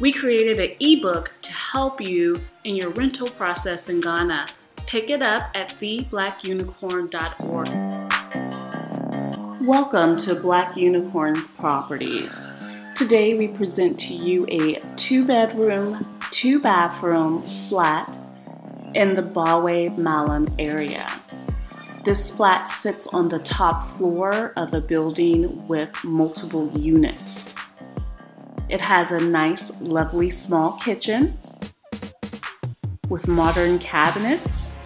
We created an ebook to help you in your rental process in Ghana. Pick it up at theblackunicorn.org. Welcome to Black Unicorn Properties. Today we present to you a two bedroom, two bathroom flat in the Gbawe Mallam area. This flat sits on the top floor of a building with multiple units. It has a nice, lovely small kitchen with modern cabinets,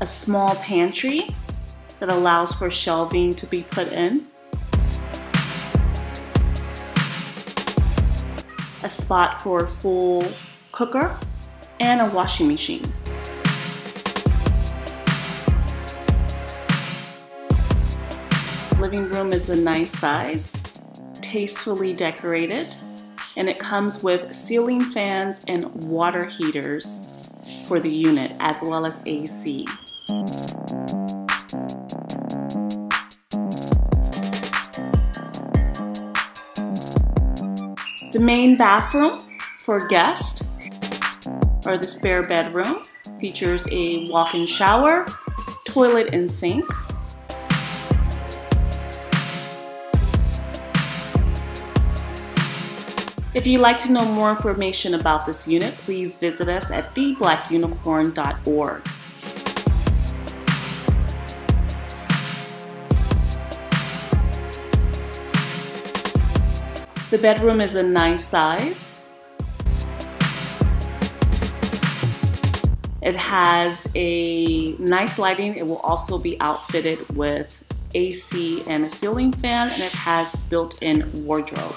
a small pantry that allows for shelving to be put in, a spot for a full cooker, and a washing machine. Living room is a nice size, tastefully decorated, and it comes with ceiling fans and water heaters for the unit as well as AC. The main bathroom for guests or the spare bedroom features a walk-in shower, toilet and sink. If you'd like to know more information about this unit, please visit us at theblackunicorn.org. The bedroom is a nice size. It has a nice lighting. It will also be outfitted with AC and a ceiling fan, and it has built-in wardrobe.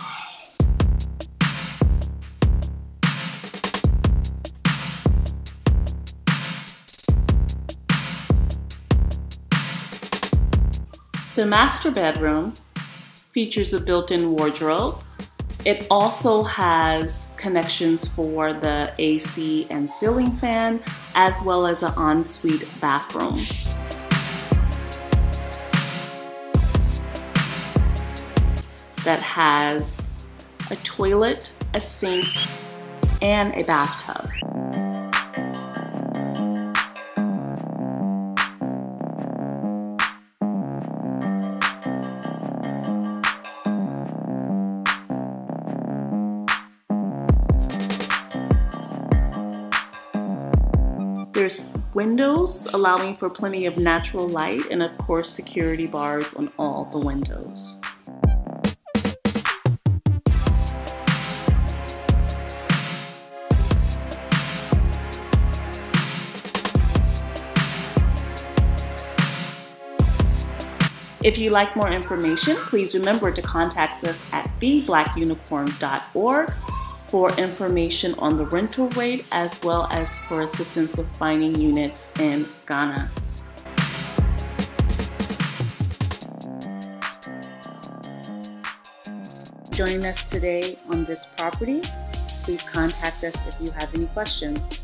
The master bedroom features a built-in wardrobe it also has connections for the AC and ceiling fan, as well as an ensuite bathroom. That has a toilet, a sink, and a bathtub. There's windows allowing for plenty of natural light and of course security bars on all the windows. If you'd like more information, please remember to contact us at theblackunicorn.org for information on the rental rate as well as for assistance with finding units in Ghana. Joining us today on this property, please contact us if you have any questions.